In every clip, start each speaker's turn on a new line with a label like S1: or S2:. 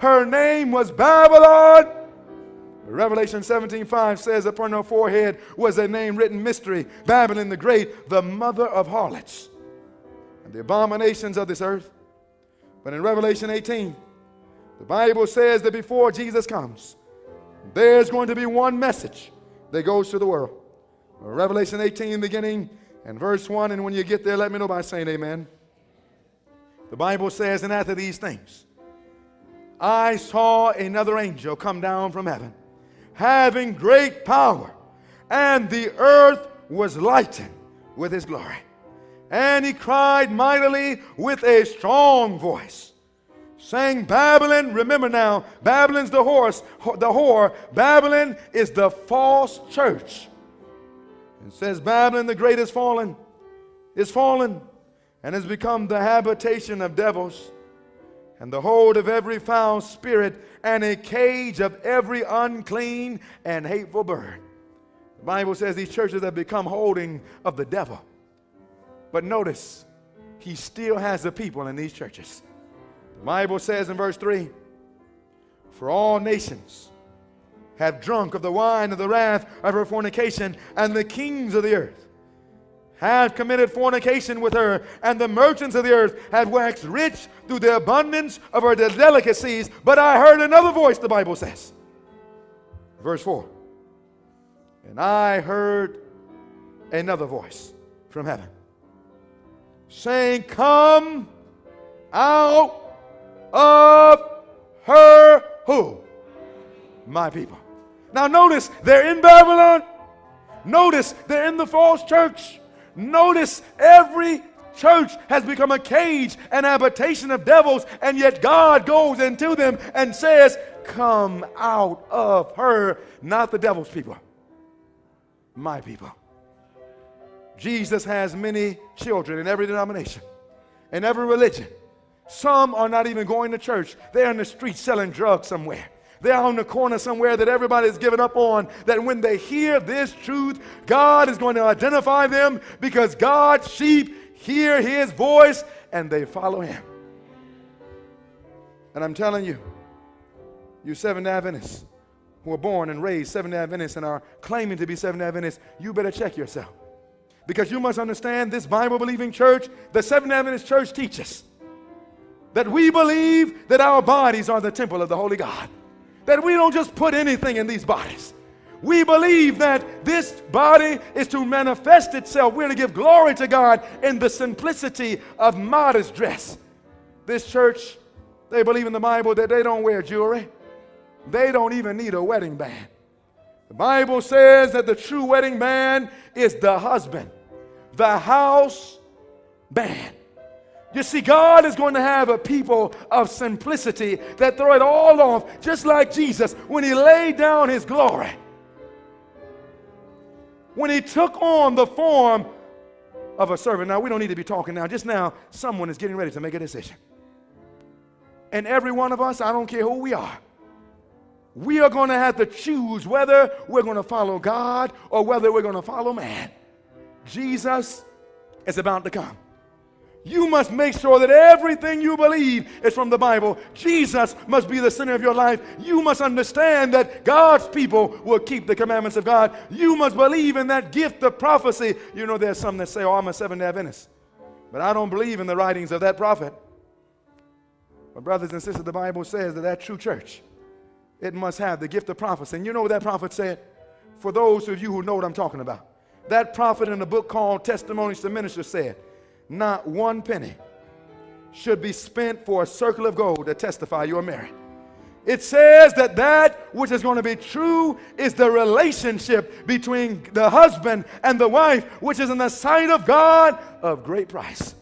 S1: her name was Babylon. Revelation 17:5 says upon her forehead was a name written mystery, Babylon the Great, the mother of harlots and the abominations of this earth. But in Revelation 18, the Bible says that before Jesus comes, there's going to be one message that goes to the world. Revelation 18, beginning and verse 1. And when you get there, let me know by saying amen. The Bible says, And after these things, I saw another angel come down from heaven, having great power, and the earth was lightened with his glory. And he cried mightily with a strong voice, saying, Babylon, remember now, Babylon's the horse, the whore. Babylon is the false church. It says, Babylon the great is fallen, is fallen, and has become the habitation of devils, and the hold of every foul spirit, and a cage of every unclean and hateful bird. The Bible says these churches have become holding of the devil. But notice, he still has the people in these churches. The Bible says in verse 3 For all nations have drunk of the wine of the wrath of her fornication, and the kings of the earth have committed fornication with her, and the merchants of the earth have waxed rich through the abundance of her delicacies. But I heard another voice, the Bible says. Verse 4 And I heard another voice from heaven saying, Come out of her who? My people. Now notice they're in Babylon. Notice they're in the false church. Notice every church has become a cage, an habitation of devils, and yet God goes into them and says, Come out of her, not the devil's people, my people. Jesus has many children in every denomination, in every religion. Some are not even going to church, they're in the street selling drugs somewhere. They're on the corner somewhere that everybody's given up on. That when they hear this truth, God is going to identify them because God's sheep hear his voice and they follow him. And I'm telling you, you Seventh Adventists who are born and raised Seventh Adventists and are claiming to be Seventh Adventists, you better check yourself. Because you must understand this Bible believing church, the Seventh Adventist church teaches that we believe that our bodies are the temple of the Holy God. That we don't just put anything in these bodies. We believe that this body is to manifest itself. We're to give glory to God in the simplicity of modest dress. This church, they believe in the Bible that they don't wear jewelry. They don't even need a wedding band. The Bible says that the true wedding band is the husband the house band. You see, God is going to have a people of simplicity that throw it all off, just like Jesus when he laid down his glory. When he took on the form of a servant. Now, we don't need to be talking now. Just now, someone is getting ready to make a decision. And every one of us, I don't care who we are, we are going to have to choose whether we're going to follow God or whether we're going to follow man. Jesus is about to come. You must make sure that everything you believe is from the Bible. Jesus must be the center of your life. You must understand that God's people will keep the commandments of God. You must believe in that gift of prophecy. You know, there's some that say, Oh, I'm a Seventh day Adventist. But I don't believe in the writings of that prophet. But, brothers and sisters, the Bible says that that true church, it must have the gift of prophecy. And you know what that prophet said? For those of you who know what I'm talking about. That prophet in a book called Testimonies to Ministers said, Not one penny should be spent for a circle of gold to testify you are married. It says that that which is going to be true is the relationship between the husband and the wife, which is in the sight of God of great price.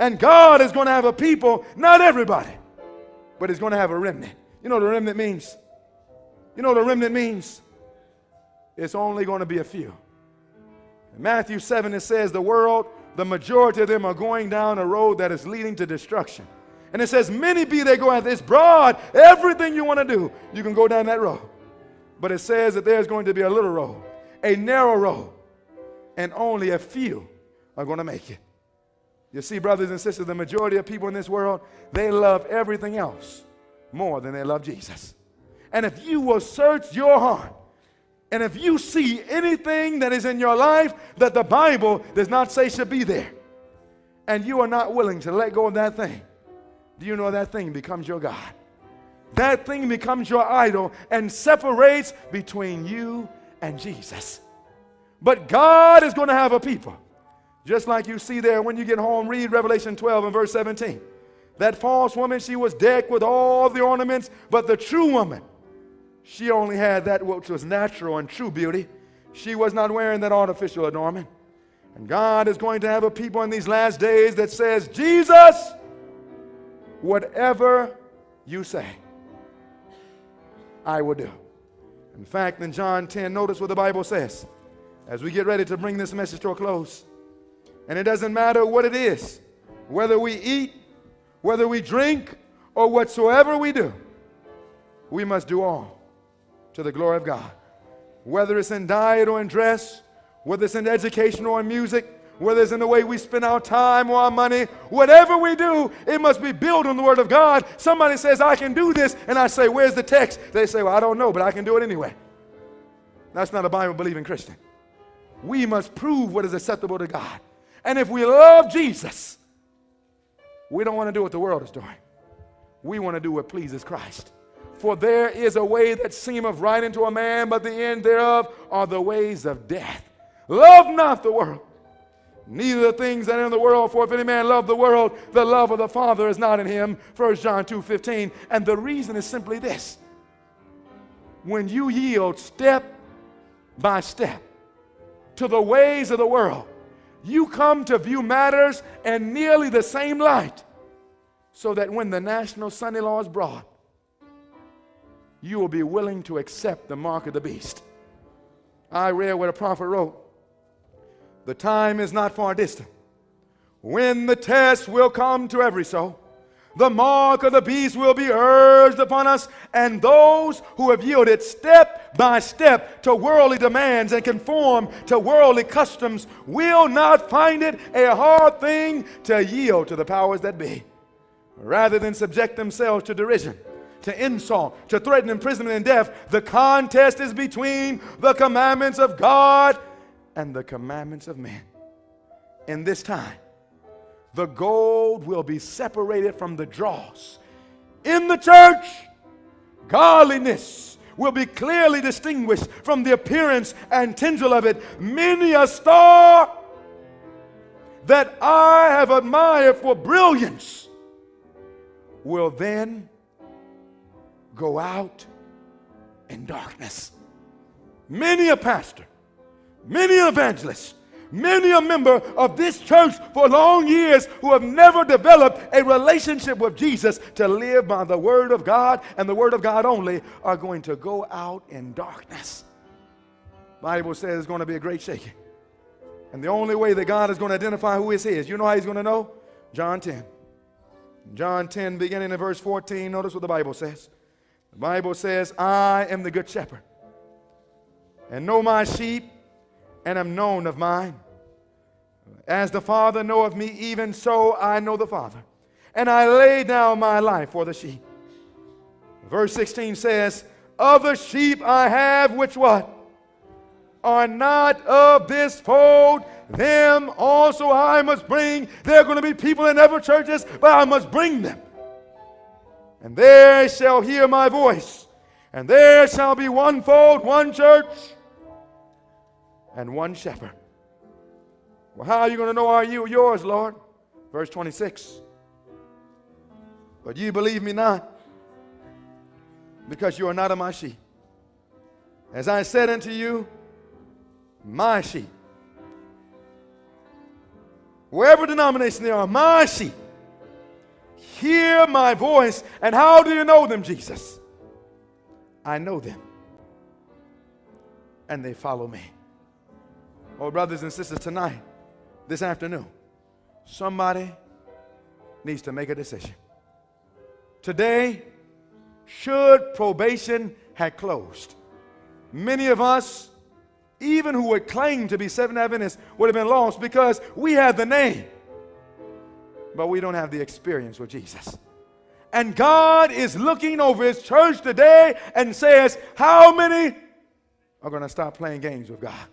S1: And God is going to have a people, not everybody, but He's going to have a remnant. You know what a remnant means? You know what a remnant means? It's only going to be a few. In Matthew 7, it says, The world, the majority of them are going down a road that is leading to destruction. And it says, Many be they go after. It's broad. Everything you want to do, you can go down that road. But it says that there's going to be a little road, a narrow road, and only a few are going to make it. You see, brothers and sisters, the majority of people in this world, they love everything else more than they love Jesus. And if you will search your heart, and if you see anything that is in your life that the Bible does not say should be there, and you are not willing to let go of that thing, do you know that thing becomes your God? That thing becomes your idol and separates between you and Jesus. But God is going to have a people. Just like you see there when you get home, read Revelation 12 and verse 17. That false woman, she was decked with all the ornaments, but the true woman, she only had that which was natural and true beauty. She was not wearing that artificial adornment. And God is going to have a people in these last days that says, Jesus, whatever you say, I will do. In fact, in John 10, notice what the Bible says as we get ready to bring this message to a close. And it doesn't matter what it is, whether we eat, whether we drink, or whatsoever we do, we must do all to the glory of God. Whether it's in diet or in dress, whether it's in education or in music, whether it's in the way we spend our time or our money, whatever we do, it must be built on the Word of God. Somebody says, I can do this, and I say, Where's the text? They say, Well, I don't know, but I can do it anyway. That's not a Bible believing Christian. We must prove what is acceptable to God. And if we love Jesus, we don't want to do what the world is doing. We want to do what pleases Christ. For there is a way that seemeth right unto a man, but the end thereof are the ways of death. Love not the world, neither the things that are in the world. For if any man love the world, the love of the Father is not in him. 1 John 2 15. And the reason is simply this when you yield step by step to the ways of the world, you come to view matters in nearly the same light, so that when the national Sunday law is brought, you will be willing to accept the mark of the beast. I read what a prophet wrote. The time is not far distant when the test will come to every soul. The mark of the beast will be urged upon us, and those who have yielded step by step to worldly demands and conform to worldly customs will not find it a hard thing to yield to the powers that be, rather than subject themselves to derision to insult, to threaten imprisonment and death. The contest is between the commandments of God and the commandments of men. In this time, the gold will be separated from the dross. In the church, godliness will be clearly distinguished from the appearance and tinsel of it. Many a star that I have admired for brilliance will then go out in darkness. Many a pastor, many evangelists, many a member of this church for long years who have never developed a relationship with Jesus to live by the Word of God and the Word of God only are going to go out in darkness. Bible says it's going to be a great shaking. And the only way that God is going to identify who is His, you know how He's going to know? John 10. John 10, beginning in verse 14, notice what the Bible says. The Bible says, I am the good shepherd, and know my sheep, and am known of mine. As the Father knoweth me, even so I know the Father. And I lay down my life for the sheep. Verse 16 says, Other sheep I have which what? Are not of this fold, them also I must bring. There are going to be people in every churches, but I must bring them and they shall hear my voice, and there shall be one fold, one church, and one shepherd. Well, how are you going to know are you yours, Lord? Verse 26. But you believe me not, because you are not of my sheep. As I said unto you, my sheep. Wherever denomination they are, my sheep hear my voice. And how do you know them, Jesus? I know them. And they follow me. Oh, brothers and sisters, tonight, this afternoon, somebody needs to make a decision. Today, should probation had closed, many of us, even who would claim to be Seventh Adventists, would have been lost because we had the name but we don't have the experience with Jesus. And God is looking over his church today and says, How many are going to stop playing games with God?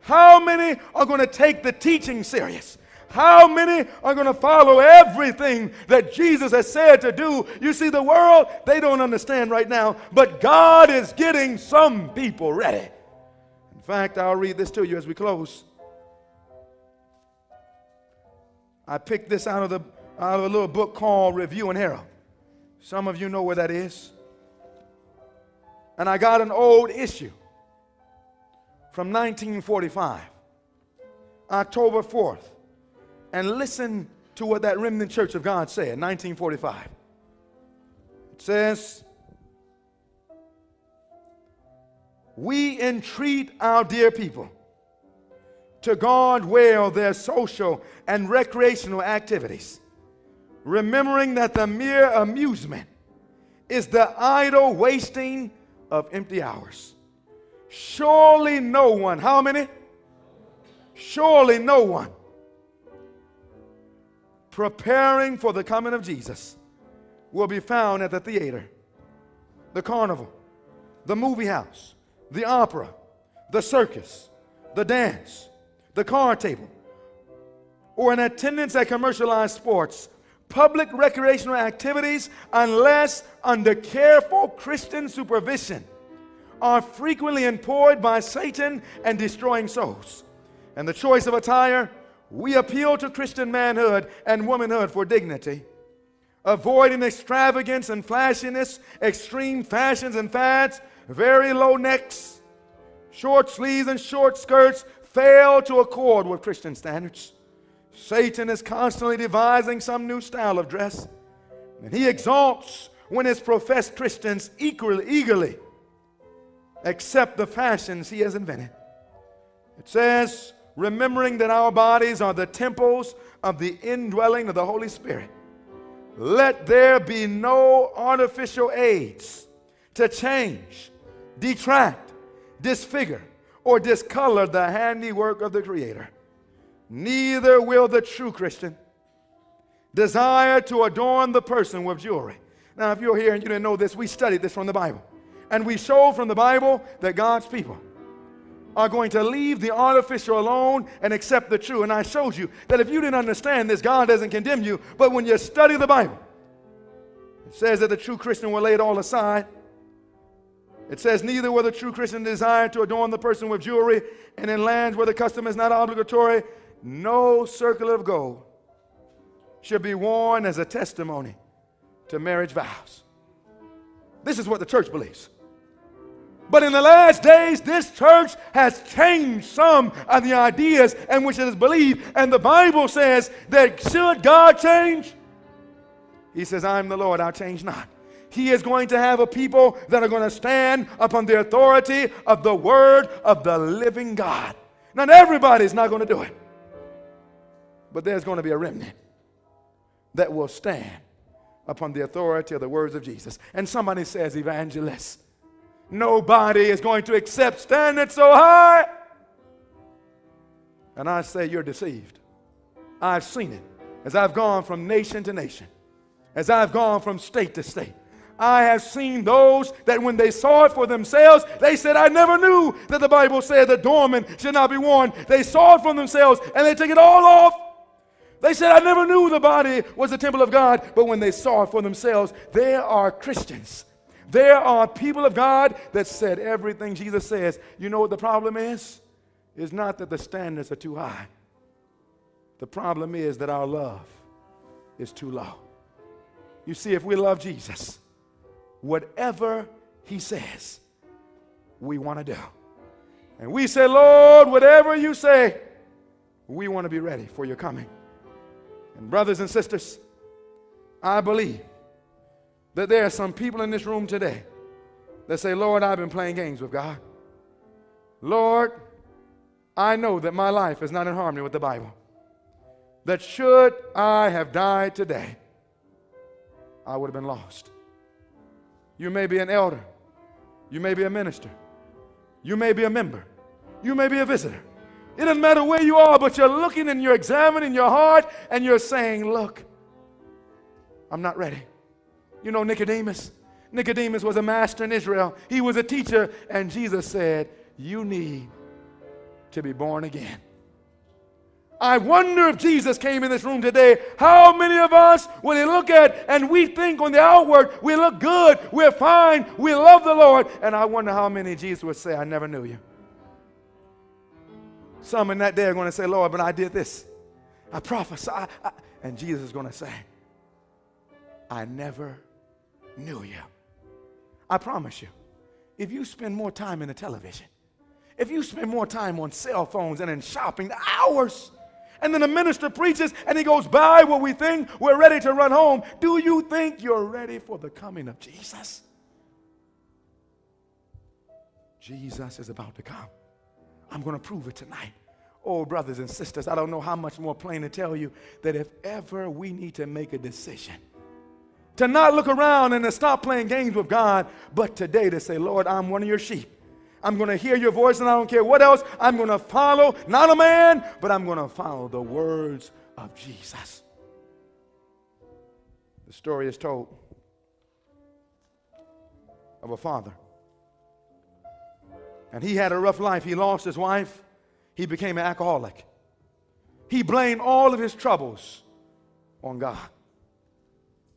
S1: How many are going to take the teaching serious? How many are going to follow everything that Jesus has said to do? You see, the world, they don't understand right now, but God is getting some people ready. In fact, I'll read this to you as we close. I picked this out of, the, out of a little book called Review and Herald. Some of you know where that is. And I got an old issue from 1945, October 4th. And listen to what that remnant church of God said, 1945. It says, We entreat our dear people to guard well their social and recreational activities remembering that the mere amusement is the idle wasting of empty hours. Surely no one, how many? Surely no one preparing for the coming of Jesus will be found at the theater, the carnival, the movie house, the opera, the circus, the dance, the card table, or in attendance at commercialized sports public recreational activities unless under careful Christian supervision are frequently employed by Satan and destroying souls. And the choice of attire, we appeal to Christian manhood and womanhood for dignity, avoiding extravagance and flashiness, extreme fashions and fads, very low necks, short sleeves and short skirts fail to accord with Christian standards. Satan is constantly devising some new style of dress, and he exalts when his professed Christians equally, eagerly accept the fashions he has invented. It says, remembering that our bodies are the temples of the indwelling of the Holy Spirit, let there be no artificial aids to change, detract, disfigure, or discolor the handiwork of the Creator. Neither will the true Christian desire to adorn the person with jewelry. Now, if you're here and you didn't know this, we studied this from the Bible. And we showed from the Bible that God's people are going to leave the artificial alone and accept the true. And I showed you that if you didn't understand this, God doesn't condemn you. But when you study the Bible, it says that the true Christian will lay it all aside. It says, Neither will the true Christian desire to adorn the person with jewelry, and in lands where the custom is not obligatory, no circlet of gold should be worn as a testimony to marriage vows. This is what the church believes. But in the last days, this church has changed some of the ideas in which it is believed. And the Bible says that should God change, He says, I'm the Lord, I'll change not. He is going to have a people that are going to stand upon the authority of the word of the living God. Not everybody is not going to do it. But there's going to be a remnant that will stand upon the authority of the words of Jesus. And somebody says, Evangelist, nobody is going to accept standards so high. And I say, You're deceived. I've seen it as I've gone from nation to nation, as I've gone from state to state. I have seen those that when they saw it for themselves, they said, I never knew that the Bible said that dormant should not be worn. They saw it for themselves and they took it all off they said, I never knew the body was the temple of God. But when they saw it for themselves, there are Christians. There are people of God that said everything Jesus says. You know what the problem is? It's not that the standards are too high. The problem is that our love is too low. You see, if we love Jesus, whatever he says, we want to do. And we say, Lord, whatever you say, we want to be ready for your coming. And brothers and sisters, I believe that there are some people in this room today that say, Lord, I've been playing games with God. Lord, I know that my life is not in harmony with the Bible. That should I have died today, I would have been lost. You may be an elder. You may be a minister. You may be a member. You may be a visitor. It doesn't matter where you are, but you're looking and you're examining your heart and you're saying, Look, I'm not ready. You know Nicodemus? Nicodemus was a master in Israel. He was a teacher, and Jesus said, You need to be born again. I wonder if Jesus came in this room today, how many of us, will they look at and we think on the outward, we look good, we're fine, we love the Lord, and I wonder how many Jesus would say, I never knew you. Some in that day are going to say, Lord, but I did this. I prophesied. I, and Jesus is going to say, I never knew you. I promise you, if you spend more time in the television, if you spend more time on cell phones and in shopping, the hours, and then the minister preaches and he goes by what we think we're ready to run home, do you think you're ready for the coming of Jesus? Jesus is about to come. I'm going to prove it tonight. Oh, brothers and sisters, I don't know how much more plain to tell you that if ever we need to make a decision, to not look around and to stop playing games with God, but today to say, Lord, I'm one of your sheep. I'm going to hear your voice and I don't care what else. I'm going to follow, not a man, but I'm going to follow the words of Jesus. The story is told of a father. And he had a rough life. He lost his wife, he became an alcoholic. He blamed all of his troubles on God.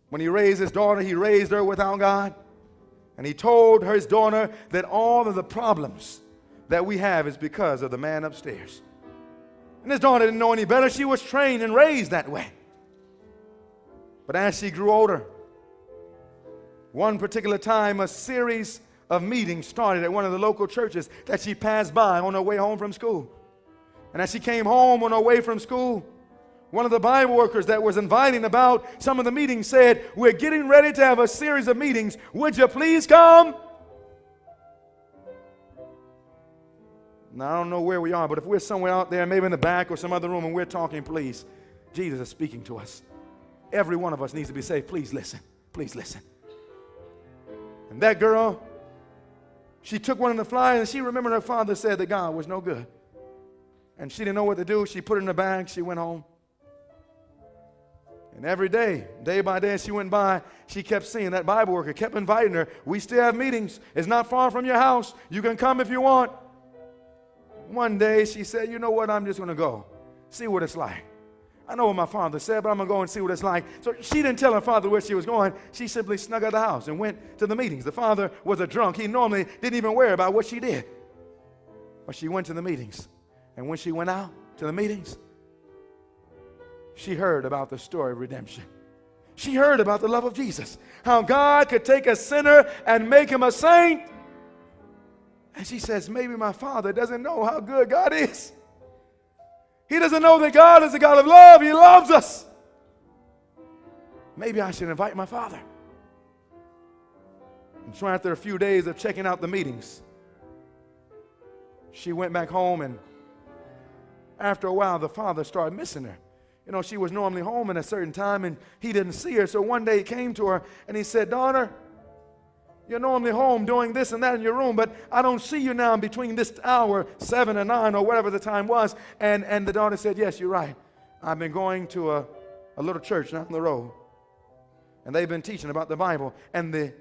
S1: When he raised his daughter, he raised her without God. And he told his daughter that all of the problems that we have is because of the man upstairs. And his daughter didn't know any better. She was trained and raised that way. But as she grew older, one particular time, a series of meetings started at one of the local churches that she passed by on her way home from school. And as she came home on her way from school, one of the Bible workers that was inviting about some of the meetings said, We're getting ready to have a series of meetings. Would you please come? Now, I don't know where we are, but if we're somewhere out there, maybe in the back or some other room, and we're talking, please, Jesus is speaking to us. Every one of us needs to be saved. Please listen. Please listen. And that girl, she took one of the flyers and she remembered her father said that God was no good. And she didn't know what to do. She put it in the bag. She went home. And every day, day by day, she went by, she kept seeing that Bible worker, kept inviting her. We still have meetings. It's not far from your house. You can come if you want. One day, she said, You know what? I'm just going to go, see what it's like. I know what my father said, but I'm going to go and see what it's like. So she didn't tell her father where she was going. She simply snuck out of the house and went to the meetings. The father was a drunk. He normally didn't even worry about what she did. But she went to the meetings. And when she went out to the meetings, she heard about the story of redemption. She heard about the love of Jesus, how God could take a sinner and make him a saint. And she says, Maybe my father doesn't know how good God is. He doesn't know that God is a God of love, He loves us. Maybe I should invite my father. And so, after a few days of checking out the meetings, she went back home, and after a while, the father started missing her. You know, she was normally home at a certain time and he didn't see her. So one day he came to her and he said, Daughter, you're normally home doing this and that in your room, but I don't see you now in between this hour, seven and nine, or whatever the time was. And, and the daughter said, Yes, you're right. I've been going to a, a little church down the road. And they've been teaching about the Bible. And the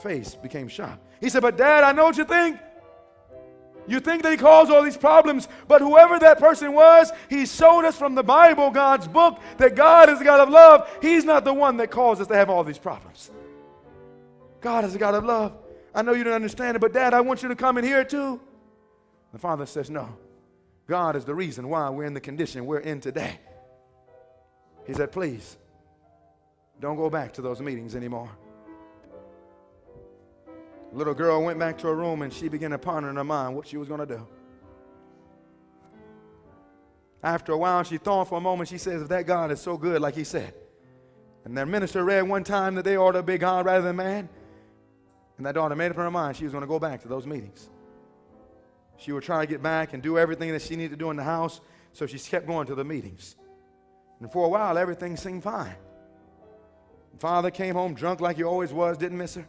S1: face became sharp. He said, But dad, I know what you think. You think that he caused all these problems, but whoever that person was, he showed us from the Bible, God's book, that God is a God of love. He's not the one that caused us to have all these problems. God is a God of love. I know you don't understand it, but Dad, I want you to come hear it too. The father says, No. God is the reason why we're in the condition we're in today. He said, Please, don't go back to those meetings anymore little girl went back to her room and she began to ponder in her mind what she was going to do. After a while, she thought for a moment, she says, If that God is so good, like he said, and their minister read one time that they ought to be God rather than man, and that daughter made up her mind she was going to go back to those meetings. She would try to get back and do everything that she needed to do in the house, so she kept going to the meetings. And for a while, everything seemed fine. Father came home drunk like he always was, didn't miss her.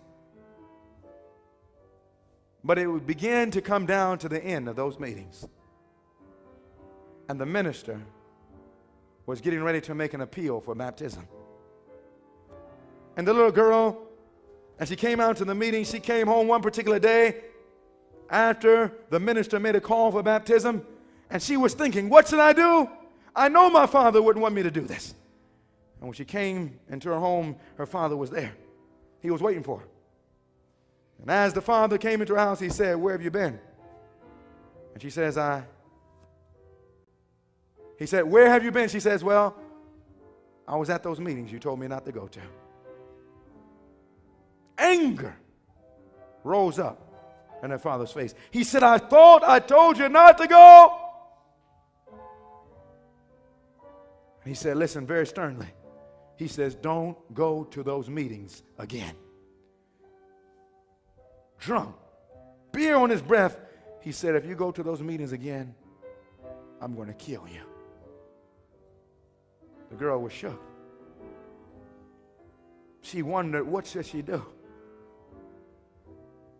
S1: But it would begin to come down to the end of those meetings. And the minister was getting ready to make an appeal for baptism. And the little girl, as she came out to the meeting, she came home one particular day after the minister made a call for baptism, and she was thinking, What should I do? I know my father wouldn't want me to do this. And when she came into her home, her father was there. He was waiting for her. And as the father came into her house, he said, Where have you been? And she says, I. He said, Where have you been? She says, Well, I was at those meetings you told me not to go to. Anger rose up in her father's face. He said, I thought I told you not to go. And he said, Listen very sternly. He says, Don't go to those meetings again. Drunk, beer on his breath. He said, If you go to those meetings again, I'm going to kill you. The girl was shook. She wondered, What should she do?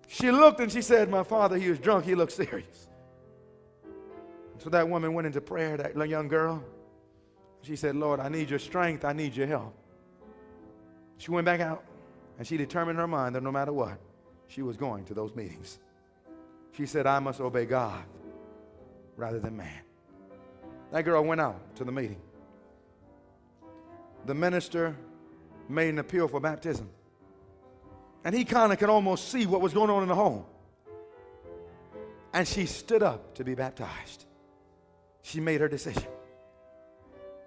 S1: She looked and she said, My father, he was drunk. He looked serious. So that woman went into prayer, that young girl. She said, Lord, I need your strength. I need your help. She went back out and she determined in her mind that no matter what, she was going to those meetings. She said, I must obey God rather than man. That girl went out to the meeting. The minister made an appeal for baptism. And he kind of could almost see what was going on in the home. And she stood up to be baptized. She made her decision.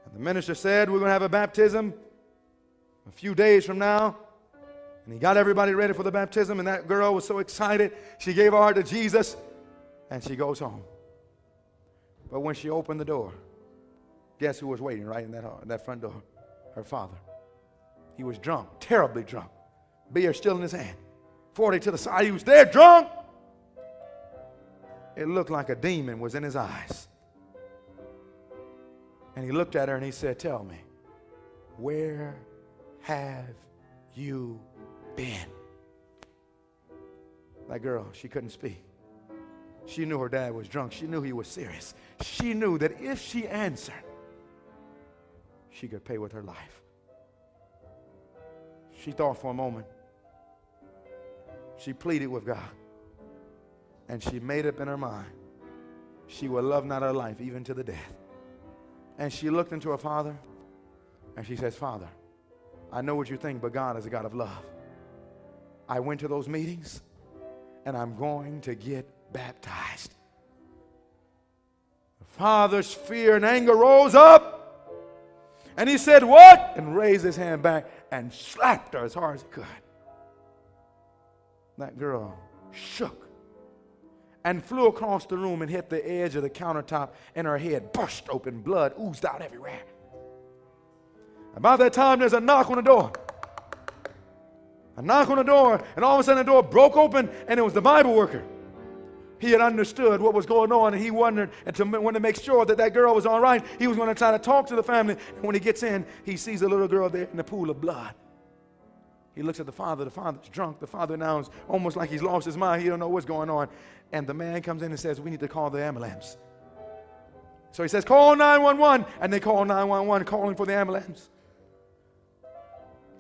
S1: And the minister said, We're going to have a baptism a few days from now. And he got everybody ready for the baptism. And that girl was so excited. She gave her heart to Jesus. And she goes home. But when she opened the door, guess who was waiting right in that, that front door? Her father. He was drunk, terribly drunk. Beer still in his hand. 40 to the side. He was there drunk. It looked like a demon was in his eyes. And he looked at her and he said, Tell me, where have you been? That girl, she couldn't speak. She knew her dad was drunk. She knew he was serious. She knew that if she answered, she could pay with her life. She thought for a moment. She pleaded with God. And she made up in her mind she would love not her life even to the death. And she looked into her father and she says, Father, I know what you think, but God is a God of love. I went to those meetings and I'm going to get baptized. The father's fear and anger rose up and he said, What? And raised his hand back and slapped her as hard as he could. That girl shook and flew across the room and hit the edge of the countertop, and her head burst open. Blood oozed out everywhere. About that time, there's a knock on the door. Knock on the door, and all of a sudden the door broke open, and it was the Bible worker. He had understood what was going on, and he wondered and to, wanted to make sure that that girl was all right. He was going to try to talk to the family, and when he gets in, he sees a little girl there in the pool of blood. He looks at the father. The father's drunk. The father now is almost like he's lost his mind. He don't know what's going on. And the man comes in and says, We need to call the ambulance. So he says, Call 911. And they call 911, calling for the ambulance.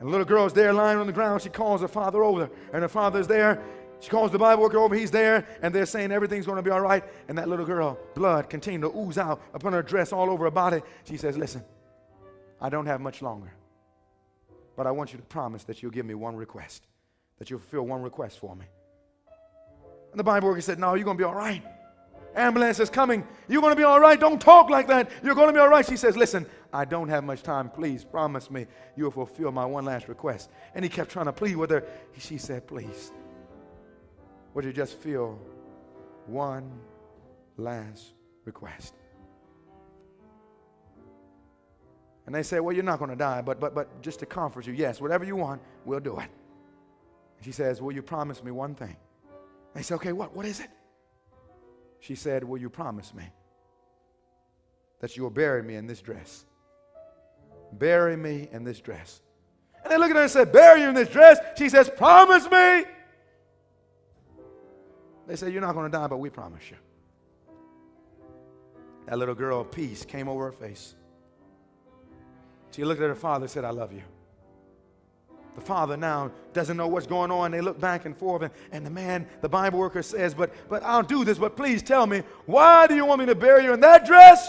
S1: And the little girl's there lying on the ground. She calls her father over. And her father's there. She calls the Bible worker over. He's there. And they're saying everything's going to be all right. And that little girl, blood continued to ooze out upon her dress, all over her body. She says, Listen, I don't have much longer. But I want you to promise that you'll give me one request, that you'll fulfill one request for me. And the Bible worker said, No, you're going to be all right. Ambulance is coming. You're going to be all right. Don't talk like that. You're going to be all right. She says, Listen, I don't have much time. Please promise me you'll fulfill my one last request. And he kept trying to plead with her. She said, Please, would you just feel one last request? And they say, Well, you're not going to die, but, but, but just to comfort you, yes, whatever you want, we'll do it. And she says, Will you promise me one thing? They say, Okay, what, what is it? She said, Will you promise me that you will bury me in this dress? Bury me in this dress. And they look at her and say, Bury you in this dress? She says, Promise me. They say, You're not going to die, but we promise you. That little girl peace came over her face. She looked at her father and said, I love you. The father now doesn't know what's going on. They look back and forth, and, and the man, the Bible worker says, but, but I'll do this, but please tell me, why do you want me to bury you in that dress?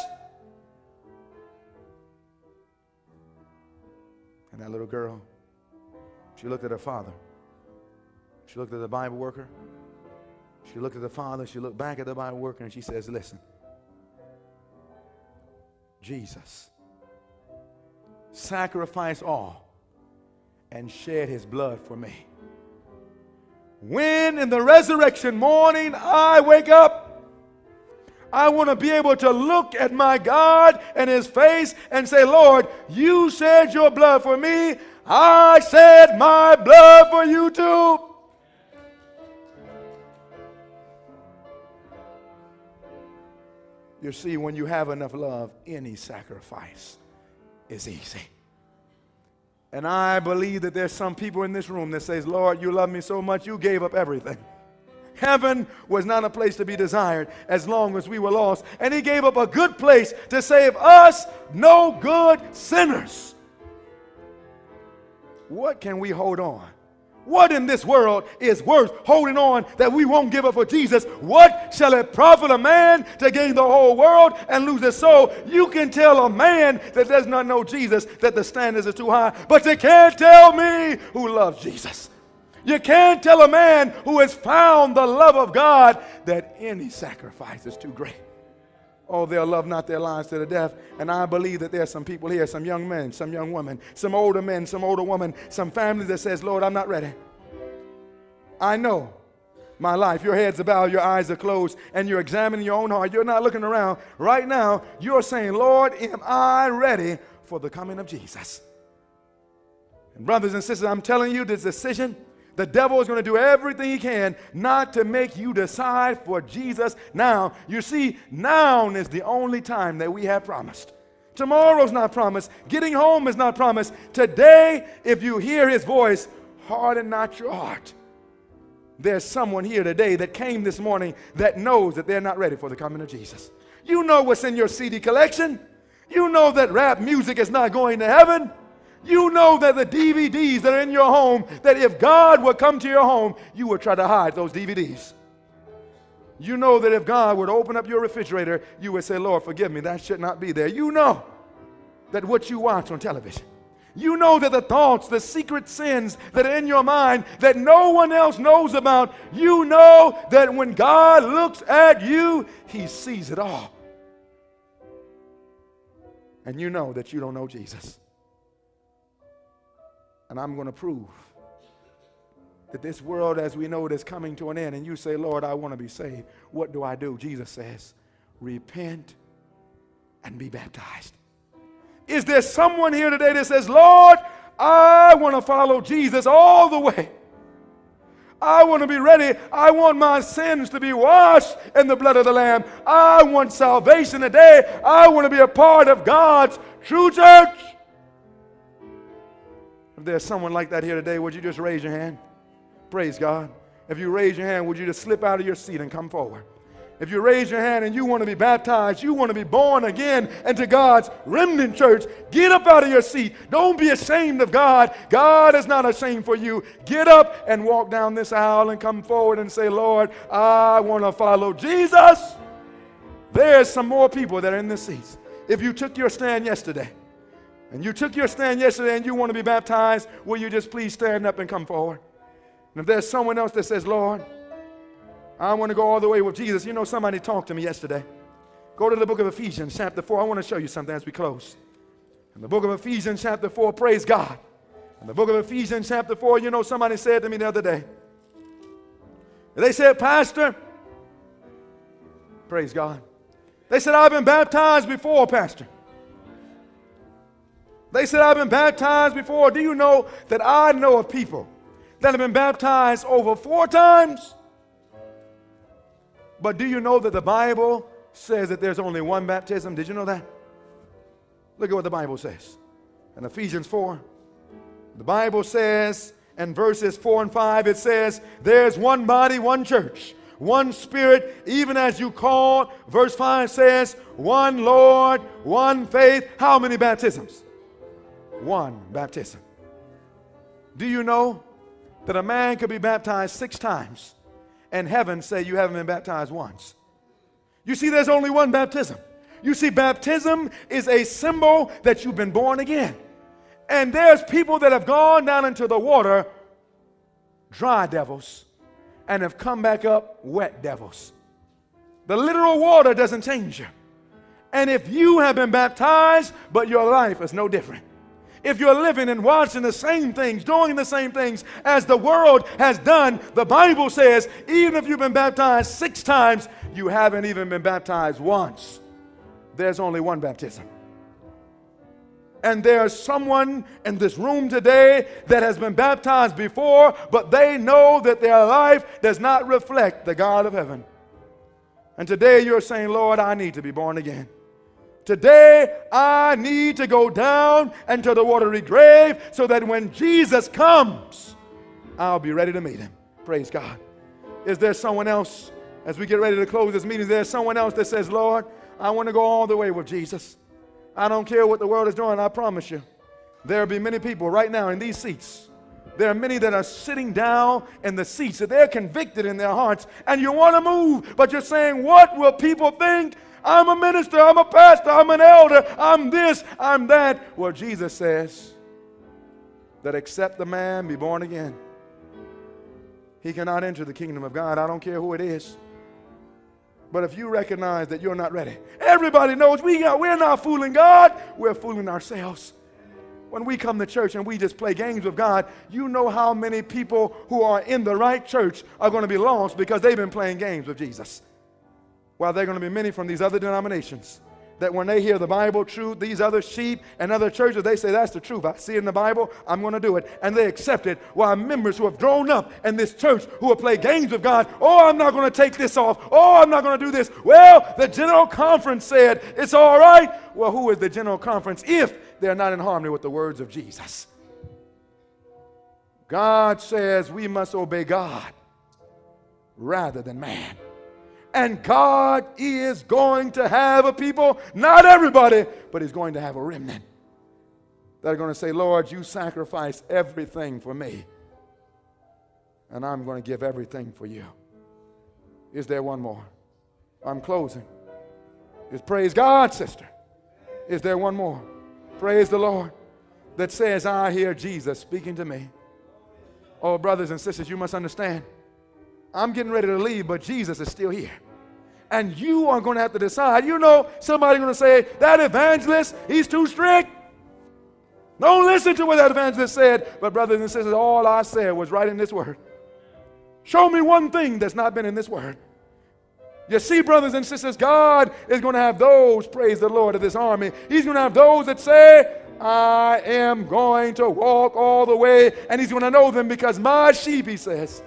S1: And that little girl, she looked at her father. She looked at the Bible worker. She looked at the father. She looked back at the Bible worker, and she says, Listen, Jesus sacrificed all and shed his blood for me. When in the resurrection morning I wake up, I want to be able to look at my God and his face and say, Lord, you shed your blood for me. I shed my blood for you too. You see, when you have enough love, any sacrifice is easy. And I believe that there's some people in this room that says, Lord, you love me so much, you gave up everything. Heaven was not a place to be desired as long as we were lost. And he gave up a good place to save us, no good sinners. What can we hold on? What in this world is worth holding on that we won't give up for Jesus? What shall it profit a man to gain the whole world and lose his soul? You can tell a man that does not know Jesus that the standards are too high, but you can't tell me who loves Jesus. You can't tell a man who has found the love of God that any sacrifice is too great. Oh, they'll love not their lives to the death. And I believe that there are some people here, some young men, some young women, some older men, some older women, some families that says, Lord, I'm not ready. I know my life. Your heads are bowed, your eyes are closed, and you're examining your own heart. You're not looking around. Right now, you're saying, Lord, am I ready for the coming of Jesus? And brothers and sisters, I'm telling you, this decision the devil is going to do everything he can not to make you decide for Jesus now. You see, now is the only time that we have promised. Tomorrow's not promised. Getting home is not promised. Today, if you hear his voice, harden not your heart. There's someone here today that came this morning that knows that they're not ready for the coming of Jesus. You know what's in your CD collection. You know that rap music is not going to heaven. You know that the DVDs that are in your home, that if God would come to your home, you would try to hide those DVDs. You know that if God would open up your refrigerator, you would say, Lord, forgive me, that should not be there. You know that what you watch on television, you know that the thoughts, the secret sins that are in your mind that no one else knows about, you know that when God looks at you, he sees it all. And you know that you don't know Jesus. And I'm going to prove that this world as we know it is coming to an end. And you say, Lord, I want to be saved. What do I do? Jesus says, repent and be baptized. Is there someone here today that says, Lord, I want to follow Jesus all the way? I want to be ready. I want my sins to be washed in the blood of the Lamb. I want salvation today. I want to be a part of God's true church. If there's someone like that here today, would you just raise your hand? Praise God. If you raise your hand, would you just slip out of your seat and come forward? If you raise your hand and you want to be baptized, you want to be born again into God's remnant church, get up out of your seat. Don't be ashamed of God. God is not ashamed for you. Get up and walk down this aisle and come forward and say, Lord, I want to follow Jesus. There's some more people that are in the seats. If you took your stand yesterday, and you took your stand yesterday and you want to be baptized, will you just please stand up and come forward? And if there's someone else that says, Lord, I want to go all the way with Jesus, you know, somebody talked to me yesterday. Go to the book of Ephesians, chapter 4. I want to show you something as we close. In the book of Ephesians, chapter 4, praise God. In the book of Ephesians, chapter 4, you know, somebody said to me the other day, they said, Pastor, praise God. They said, I've been baptized before, Pastor. They said, I've been baptized before. Do you know that I know of people that have been baptized over four times? But do you know that the Bible says that there's only one baptism? Did you know that? Look at what the Bible says. In Ephesians 4, the Bible says, in verses 4 and 5, it says, There's one body, one church, one spirit, even as you called. Verse 5 says, One Lord, one faith. How many baptisms? One baptism. Do you know that a man could be baptized six times and heaven say you haven't been baptized once? You see, there's only one baptism. You see, baptism is a symbol that you've been born again. And there's people that have gone down into the water, dry devils, and have come back up wet devils. The literal water doesn't change you. And if you have been baptized, but your life is no different, if you're living and watching the same things, doing the same things as the world has done, the Bible says, even if you've been baptized six times, you haven't even been baptized once. There's only one baptism. And there's someone in this room today that has been baptized before, but they know that their life does not reflect the God of heaven. And today you're saying, Lord, I need to be born again. Today, I need to go down into the watery grave so that when Jesus comes, I'll be ready to meet him. Praise God. Is there someone else, as we get ready to close this meeting, is there someone else that says, Lord, I want to go all the way with Jesus? I don't care what the world is doing, I promise you. There'll be many people right now in these seats. There are many that are sitting down in the seats that they're convicted in their hearts, and you want to move, but you're saying, What will people think? I'm a minister, I'm a pastor, I'm an elder, I'm this, I'm that. Well, Jesus says that except the man be born again, he cannot enter the kingdom of God. I don't care who it is. But if you recognize that you're not ready, everybody knows we got, we're not fooling God, we're fooling ourselves. When we come to church and we just play games with God, you know how many people who are in the right church are going to be lost because they've been playing games with Jesus while there are going to be many from these other denominations that when they hear the Bible truth, these other sheep and other churches, they say, That's the truth. I see it in the Bible. I'm going to do it. And they accept it. While members who have grown up in this church who have played games with God, Oh, I'm not going to take this off. Oh, I'm not going to do this. Well, the General Conference said, It's all right. Well, who is the General Conference if they're not in harmony with the words of Jesus? God says we must obey God rather than man. And God is going to have a people, not everybody, but He's going to have a remnant that are going to say, Lord, you sacrificed everything for me, and I'm going to give everything for you. Is there one more? I'm closing. Is praise God, sister. Is there one more? Praise the Lord that says, I hear Jesus speaking to me. Oh, brothers and sisters, you must understand I'm getting ready to leave, but Jesus is still here. And you are going to have to decide. You know, somebody's going to say, that evangelist, he's too strict. Don't listen to what that evangelist said. But, brothers and sisters, all I said was right in this word. Show me one thing that's not been in this word. You see, brothers and sisters, God is going to have those, praise the Lord, of this army. He's going to have those that say, I am going to walk all the way. And He's going to know them because my sheep, He says,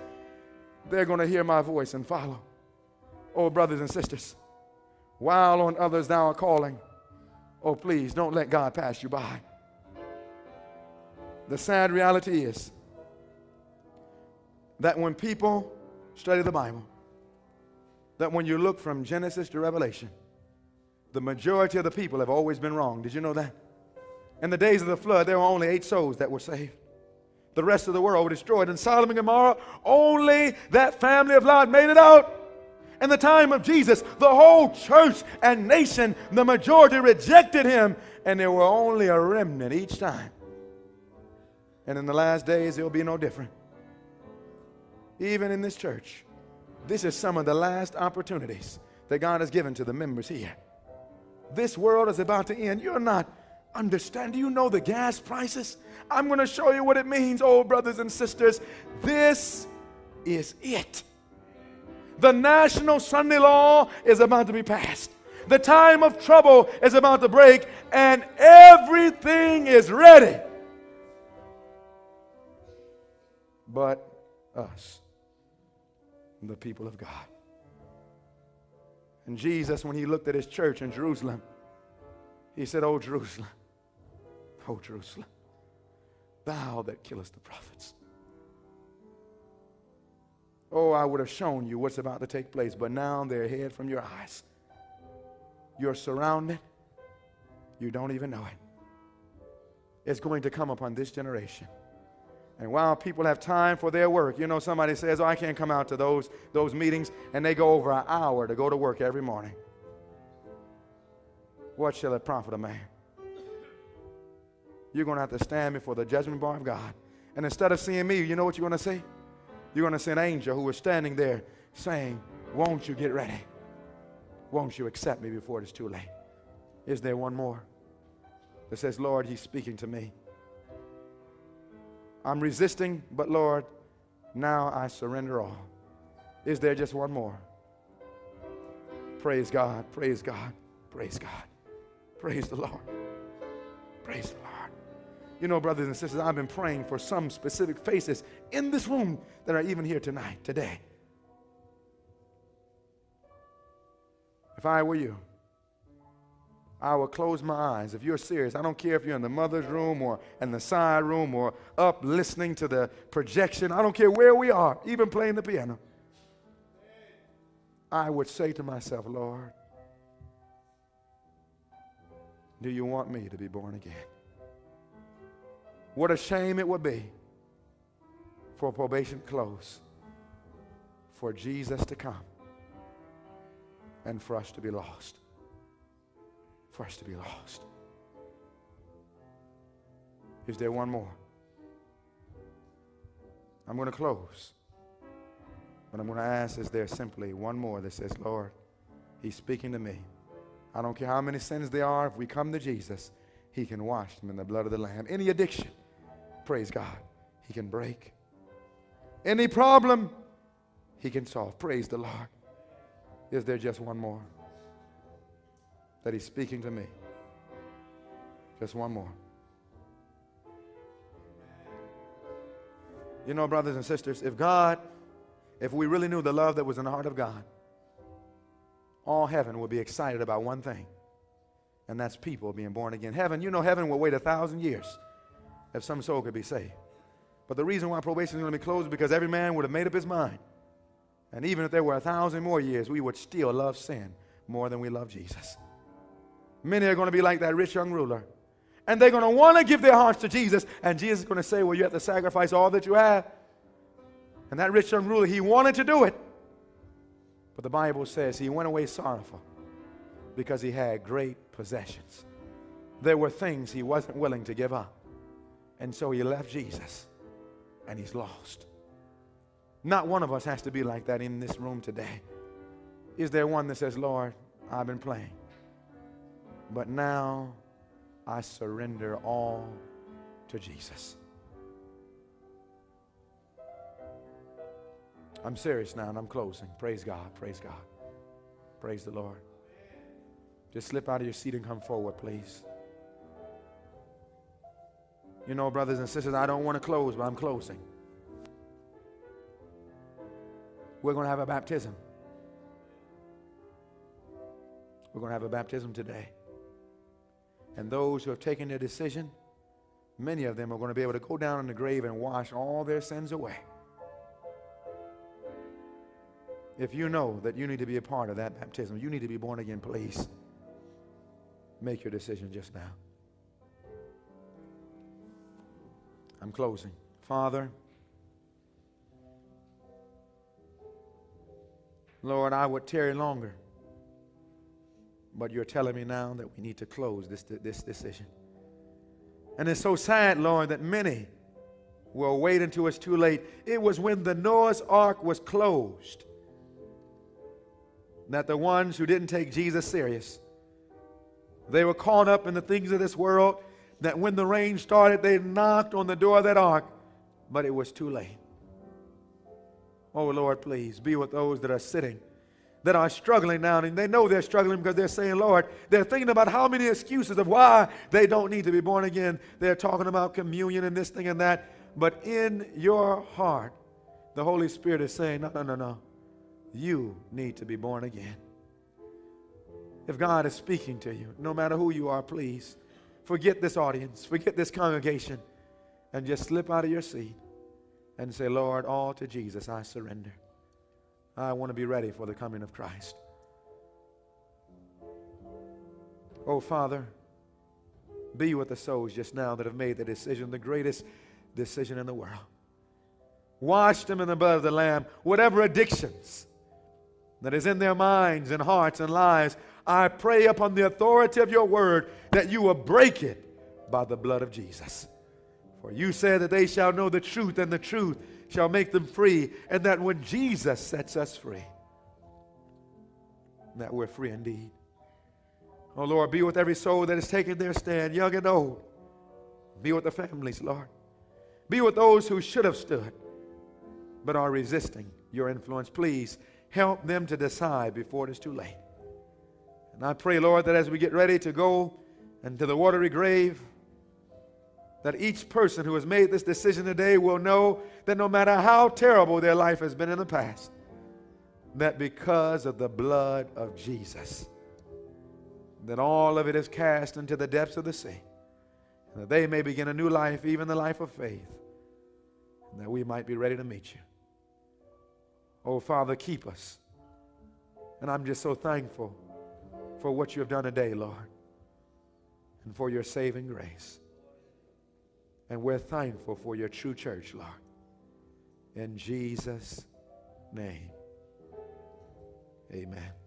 S1: they're going to hear my voice and follow. Oh, brothers and sisters, while on others thou art calling, oh, please don't let God pass you by. The sad reality is that when people study the Bible, that when you look from Genesis to Revelation, the majority of the people have always been wrong. Did you know that? In the days of the flood, there were only eight souls that were saved. The rest of the world were destroyed. In Sodom and Gomorrah, only that family of Lot made it out. In the time of Jesus, the whole church and nation, the majority rejected him, and there were only a remnant each time. And in the last days, it'll be no different. Even in this church, this is some of the last opportunities that God has given to the members here. This world is about to end. You're not understand. Do you know the gas prices? I'm going to show you what it means, oh, brothers and sisters. This is it. The national Sunday law is about to be passed. The time of trouble is about to break, and everything is ready. But us, the people of God. And Jesus, when he looked at his church in Jerusalem, he said, Oh, Jerusalem, oh, Jerusalem, thou that killest the prophets Oh, I would have shown you what's about to take place, but now they're hid from your eyes. You're surrounded. You don't even know it. It's going to come upon this generation. And while people have time for their work, you know, somebody says, Oh, I can't come out to those, those meetings, and they go over an hour to go to work every morning. What shall it profit a man? You're going to have to stand before the judgment bar of God. And instead of seeing me, you know what you're going to see? You're going to see an angel who is standing there saying, Won't you get ready? Won't you accept me before it is too late? Is there one more that says, Lord, He's speaking to me? I'm resisting, but Lord, now I surrender all. Is there just one more? Praise God, praise God, praise God. Praise the Lord. Praise the Lord. You know, brothers and sisters, I've been praying for some specific faces in this room that are even here tonight, today. If I were you, I would close my eyes. If you're serious, I don't care if you're in the mother's room or in the side room or up listening to the projection. I don't care where we are, even playing the piano. I would say to myself, Lord, do you want me to be born again? What a shame it would be for probation close, for Jesus to come, and for us to be lost. For us to be lost. Is there one more? I'm going to close. But I'm going to ask is there simply one more that says, Lord, He's speaking to me. I don't care how many sins there are, if we come to Jesus, He can wash them in the blood of the Lamb. Any addiction, praise God, He can break. Any problem, He can solve. Praise the Lord. Is there just one more? That He's speaking to me. Just one more. You know, brothers and sisters, if God, if we really knew the love that was in the heart of God, all heaven would be excited about one thing, and that's people being born again. Heaven, you know, heaven will wait a thousand years if some soul could be saved. But the reason why probation is going to be closed is because every man would have made up his mind. And even if there were a thousand more years, we would still love sin more than we love Jesus. Many are going to be like that rich young ruler. And they're going to want to give their hearts to Jesus. And Jesus is going to say, Well, you have to sacrifice all that you have. And that rich young ruler, he wanted to do it. But the Bible says he went away sorrowful because he had great possessions. There were things he wasn't willing to give up. And so he left Jesus and he's lost. Not one of us has to be like that in this room today. Is there one that says, Lord, I've been playing, but now I surrender all to Jesus? I'm serious now and I'm closing. Praise God. Praise God. Praise the Lord. Just slip out of your seat and come forward, please. You know, brothers and sisters, I don't want to close, but I'm closing. We're going to have a baptism. We're going to have a baptism today. And those who have taken their decision, many of them are going to be able to go down in the grave and wash all their sins away. If you know that you need to be a part of that baptism, you need to be born again, please make your decision just now. I'm closing. Father, Lord, I would tarry longer, but you're telling me now that we need to close this, this decision. And it's so sad, Lord, that many will wait until it's too late. It was when the Noah's ark was closed that the ones who didn't take Jesus serious, they were caught up in the things of this world, that when the rain started, they knocked on the door of that ark, but it was too late. Oh, Lord, please be with those that are sitting, that are struggling now, and they know they're struggling because they're saying, Lord, they're thinking about how many excuses of why they don't need to be born again. They're talking about communion and this thing and that. But in your heart, the Holy Spirit is saying, no, no, no, no. You need to be born again. If God is speaking to you, no matter who you are, please forget this audience, forget this congregation, and just slip out of your seat and say, Lord, all to Jesus I surrender. I want to be ready for the coming of Christ. Oh, Father, be with the souls just now that have made the decision, the greatest decision in the world. Wash them in the blood of the Lamb. Whatever addictions that is in their minds and hearts and lives, I pray upon the authority of your word that you will break it by the blood of Jesus. For you said that they shall know the truth, and the truth shall make them free, and that when Jesus sets us free, that we're free indeed. Oh Lord, be with every soul that is taking their stand, young and old. Be with the families, Lord. Be with those who should have stood but are resisting your influence. Please help them to decide before it is too late. And I pray, Lord, that as we get ready to go into the watery grave, that each person who has made this decision today will know that no matter how terrible their life has been in the past, that because of the blood of Jesus, that all of it is cast into the depths of the sea, and that they may begin a new life, even the life of faith, and that we might be ready to meet you. Oh, Father, keep us. And I'm just so thankful for what you have done today, Lord, and for your saving grace. And we're thankful for your true church, Lord. In Jesus' name, amen.